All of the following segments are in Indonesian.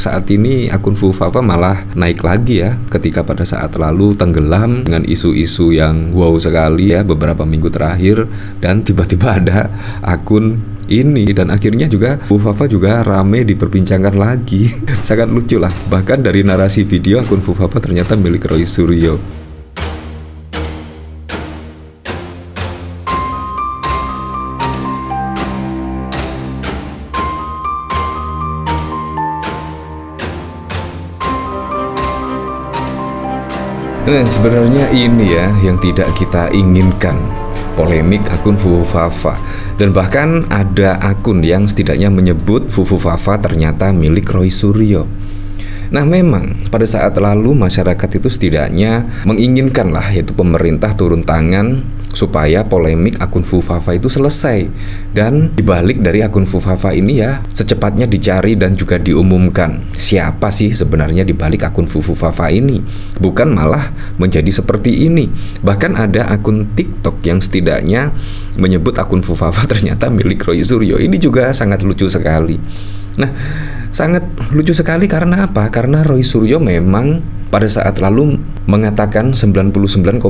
saat ini akun Fufafa malah naik lagi ya ketika pada saat lalu tenggelam dengan isu-isu yang wow sekali ya beberapa minggu terakhir dan tiba-tiba ada akun ini. Dan akhirnya juga Fufafa juga rame diperbincangkan lagi. Sangat lucu lah. Bahkan dari narasi video akun Fufafa ternyata milik Roy Suryo Dan sebenarnya ini ya yang tidak kita inginkan polemik akun Fufu Fafa dan bahkan ada akun yang setidaknya menyebut Fufu Fafa ternyata milik Roy Suryo. Nah memang pada saat lalu masyarakat itu setidaknya menginginkan lah yaitu pemerintah turun tangan supaya polemik akun Fufafa itu selesai. Dan dibalik dari akun Fufafa ini ya secepatnya dicari dan juga diumumkan siapa sih sebenarnya dibalik akun Fufafa ini. Bukan malah menjadi seperti ini. Bahkan ada akun TikTok yang setidaknya menyebut akun Fufafa ternyata milik Roy Suryo. Ini juga sangat lucu sekali. Nah sangat lucu sekali karena apa? Karena Roy Suryo memang pada saat lalu mengatakan 99,9%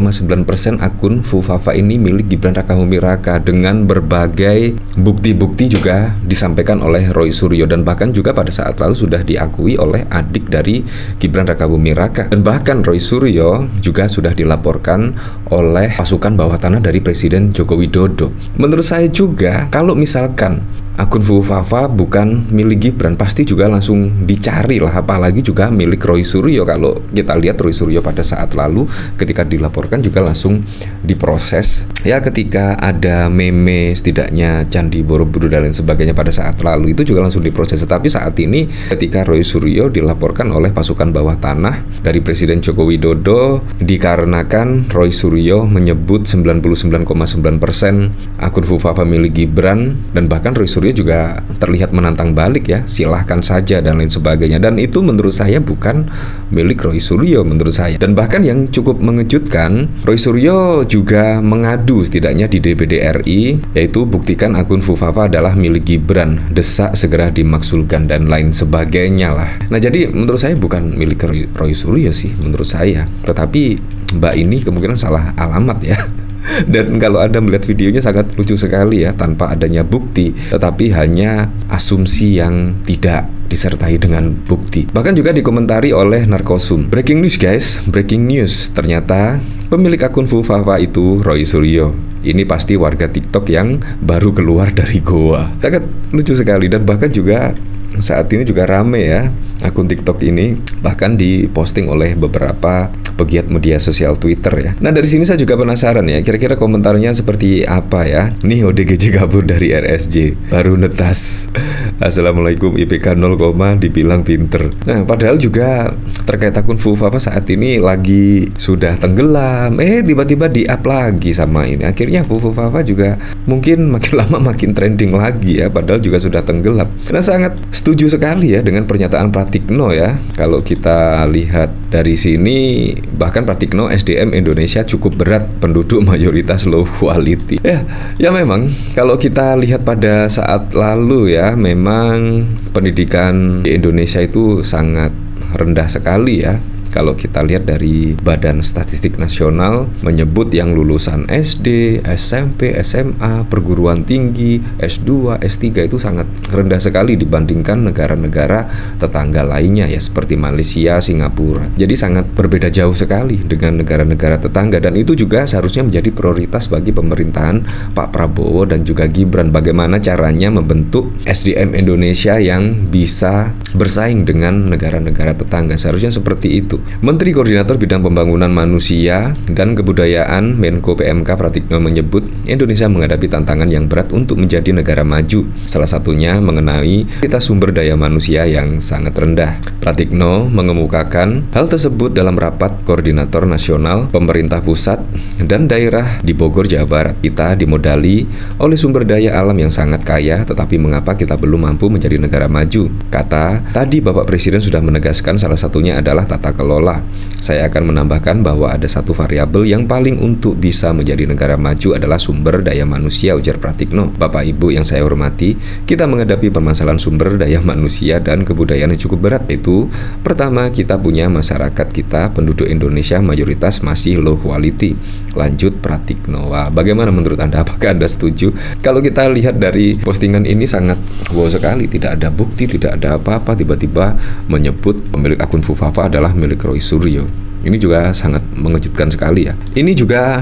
akun Fufafa ini milik Gibran Rakabuming Raka dengan berbagai bukti-bukti juga disampaikan oleh Roy Suryo dan bahkan juga pada saat lalu sudah diakui oleh adik dari Gibran Rakabuming Raka dan bahkan Roy Suryo juga sudah dilaporkan oleh pasukan bawah tanah dari Presiden Joko Widodo. Menurut saya juga kalau misalkan akun Fufafa bukan milik Gibran pasti juga langsung dicari lah apalagi juga milik Roy Suryo kalau kita lihat Roy Suryo pada saat lalu ketika dilaporkan juga langsung diproses. Ya ketika ada meme setidaknya Candi Borobudur dan lain sebagainya pada saat lalu itu juga langsung diproses. Tetapi saat ini ketika Roy Suryo dilaporkan oleh pasukan bawah tanah dari Presiden Joko Widodo dikarenakan Roy Suryo menyebut 99,9% akun Fufafa milik Gibran dan bahkan Roy Suryo juga terlihat menantang balik ya silahkan saja dan lain sebagainya. Dan itu menurut saya bukan milik Roy Suryo menurut saya. Dan bahkan yang cukup mengejutkan, Roy Suryo juga mengadu setidaknya di DPD RI, yaitu buktikan akun Fufafa adalah milik Gibran, desak segera dimaksulkan dan lain sebagainya lah. Nah jadi menurut saya bukan milik Roy Suryo sih menurut saya, tetapi Mbak ini kemungkinan salah alamat ya. Dan kalau Anda melihat videonya sangat lucu sekali ya tanpa adanya bukti, tetapi hanya asumsi yang tidak disertai dengan bukti. Bahkan juga dikomentari oleh Narkosum. Breaking news guys, breaking news. Ternyata pemilik akun Fufafa itu Roy Suryo. Ini pasti warga TikTok yang baru keluar dari goa. Sangat lucu sekali dan bahkan juga saat ini juga rame ya akun TikTok ini bahkan diposting oleh beberapa pegiat media sosial Twitter ya. Nah dari sini saya juga penasaran ya, kira-kira komentarnya seperti apa ya? Nih ODGJ kabur dari RSJ, baru netas. Assalamualaikum IPK 0, dibilang pinter. Nah padahal juga terkait akun Fufafa saat ini lagi sudah tenggelam, eh tiba-tiba di up lagi sama ini. Akhirnya Fufafa juga mungkin makin lama makin trending lagi ya, padahal juga sudah tenggelam. Karena sangat setuju sekali ya dengan pernyataan Pratikno ya. Kalau kita lihat dari sini Bahkan Pratikno SDM Indonesia cukup berat penduduk mayoritas low quality. Ya, ya memang kalau kita lihat pada saat lalu ya, memang pendidikan di Indonesia itu sangat rendah sekali ya kalau kita lihat dari Badan Statistik Nasional menyebut yang lulusan SD, SMP, SMA, perguruan tinggi, S2, S3 itu sangat rendah sekali dibandingkan negara-negara tetangga lainnya ya seperti Malaysia, Singapura. Jadi sangat berbeda jauh sekali dengan negara-negara tetangga dan itu juga seharusnya menjadi prioritas bagi pemerintahan Pak Prabowo dan juga Gibran bagaimana caranya membentuk SDM Indonesia yang bisa bersaing dengan negara-negara tetangga. Seharusnya seperti itu. Menteri Koordinator Bidang Pembangunan Manusia dan Kebudayaan Menko PMK Pratikno menyebut Indonesia menghadapi tantangan yang berat untuk menjadi negara maju. Salah satunya mengenai kita sumber daya manusia yang sangat rendah. Pratikno mengemukakan hal tersebut dalam rapat Koordinator Nasional Pemerintah Pusat dan Daerah di Bogor, Jawa Barat. Kita dimodali oleh sumber daya alam yang sangat kaya, tetapi mengapa kita belum mampu menjadi negara maju? Kata tadi Bapak Presiden sudah menegaskan salah satunya adalah tata kelola kelola. Saya akan menambahkan bahwa ada satu variabel yang paling untuk bisa menjadi negara maju adalah sumber daya manusia ujar Pratikno. Bapak Ibu yang saya hormati, kita menghadapi permasalahan sumber daya manusia dan kebudayaan yang cukup berat Itu pertama kita punya masyarakat kita penduduk Indonesia mayoritas masih low quality. Lanjut Pratikno. Wah, bagaimana menurut Anda? Apakah Anda setuju? Kalau kita lihat dari postingan ini sangat wow sekali, tidak ada bukti, tidak ada apa-apa tiba-tiba menyebut pemilik akun Fufafa adalah milik Roy Suryo. Ini juga sangat mengejutkan sekali ya. Ini juga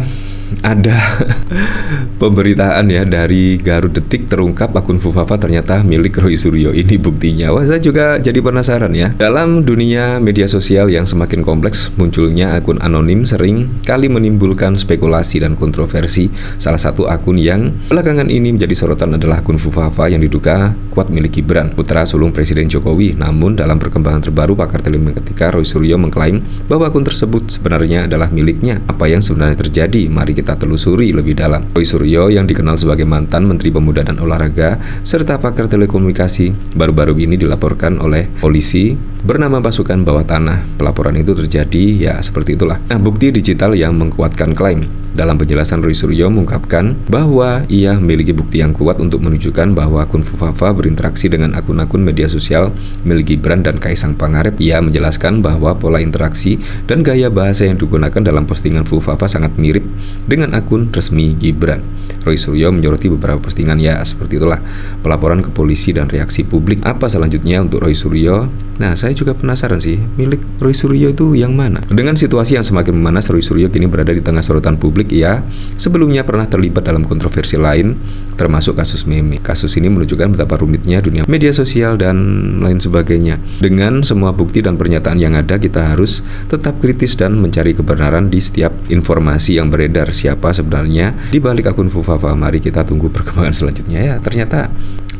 ada pemberitaan ya dari Garut Detik terungkap akun Fufafa ternyata milik Roy Suryo. Ini buktinya. Wah, saya juga jadi penasaran ya. Dalam dunia media sosial yang semakin kompleks, munculnya akun anonim sering kali menimbulkan spekulasi dan kontroversi. Salah satu akun yang belakangan ini menjadi sorotan adalah akun Fufafa yang diduga kuat milik Gibran, putra sulung Presiden Jokowi. Namun dalam perkembangan terbaru, pakar ketika Roy Suryo mengklaim bahwa akun tersebut sebenarnya adalah miliknya. Apa yang sebenarnya terjadi? Mari kita telusuri lebih dalam. Roy Suryo yang dikenal sebagai mantan Menteri Pemuda dan Olahraga serta pakar telekomunikasi baru-baru ini dilaporkan oleh polisi bernama pasukan bawah tanah. Pelaporan itu terjadi ya seperti itulah. Nah, bukti digital yang menguatkan klaim. Dalam penjelasan Roy Suryo mengungkapkan bahwa ia memiliki bukti yang kuat untuk menunjukkan bahwa akun Fufafa berinteraksi dengan akun-akun media sosial milik Gibran dan Kaisang Pangarep. Ia menjelaskan bahwa pola interaksi dan gaya bahasa yang digunakan dalam postingan Fufafa sangat mirip dengan akun resmi Gibran. Roy Suryo menyoroti beberapa postingan ya seperti itulah pelaporan ke polisi dan reaksi publik. Apa selanjutnya untuk Roy Suryo? Nah, saya juga penasaran sih, milik Roy Suryo itu yang mana? Dengan situasi yang semakin memanas, Roy Suryo kini berada di tengah sorotan publik ya. Sebelumnya pernah terlibat dalam kontroversi lain, termasuk kasus meme. Kasus ini menunjukkan betapa rumitnya dunia media sosial dan lain sebagainya. Dengan semua bukti dan pernyataan yang ada, kita harus tetap kritis dan mencari kebenaran di setiap informasi yang beredar siapa sebenarnya di balik akun Fufafa. Mari kita tunggu perkembangan selanjutnya ya. Ternyata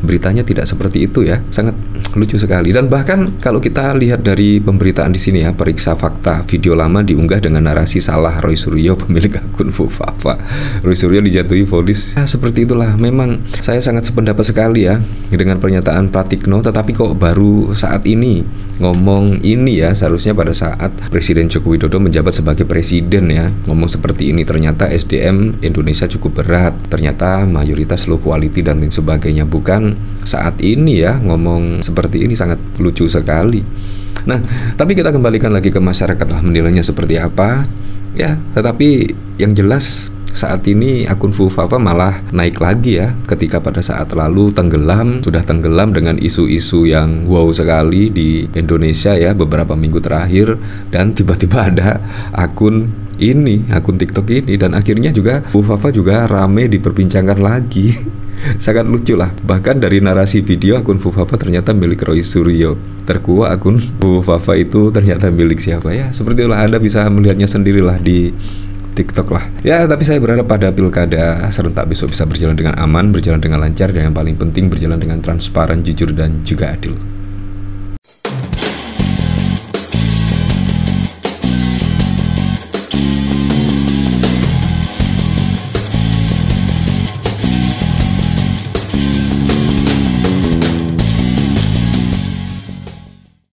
beritanya tidak seperti itu ya. Sangat lucu sekali dan bahkan kalau kita lihat dari pemberitaan di sini ya, periksa fakta video lama diunggah dengan narasi salah Roy Suryo pemilik akun Fufafa. Roy Suryo dijatuhi vonis. Ya, seperti itulah. Memang saya sangat sependapat sekali ya dengan pernyataan Pratikno tetapi kok baru saat ini ngomong ini ya seharusnya pada saat Presiden Joko Widodo menjabat sebagai presiden ya ngomong seperti ini ternyata SDM Indonesia cukup berat ternyata mayoritas low quality dan lain sebagainya bukan saat ini ya ngomong seperti ini sangat lucu sekali. Nah tapi kita kembalikan lagi ke masyarakat lah menilainya seperti apa. Ya tetapi yang jelas saat ini akun Fufafa malah naik lagi ya ketika pada saat lalu tenggelam sudah tenggelam dengan isu-isu yang wow sekali di Indonesia ya beberapa minggu terakhir dan tiba-tiba ada akun ini akun TikTok ini dan akhirnya juga Fufafa juga rame diperbincangkan lagi sangat lucu lah bahkan dari narasi video akun Fufafa ternyata milik Roy Suryo terkuat akun Fufafa itu ternyata milik siapa ya seperti itulah anda bisa melihatnya sendirilah di TikTok lah. Ya, tapi saya berharap pada pilkada serentak besok bisa berjalan dengan aman, berjalan dengan lancar, dan yang paling penting berjalan dengan transparan, jujur, dan juga adil.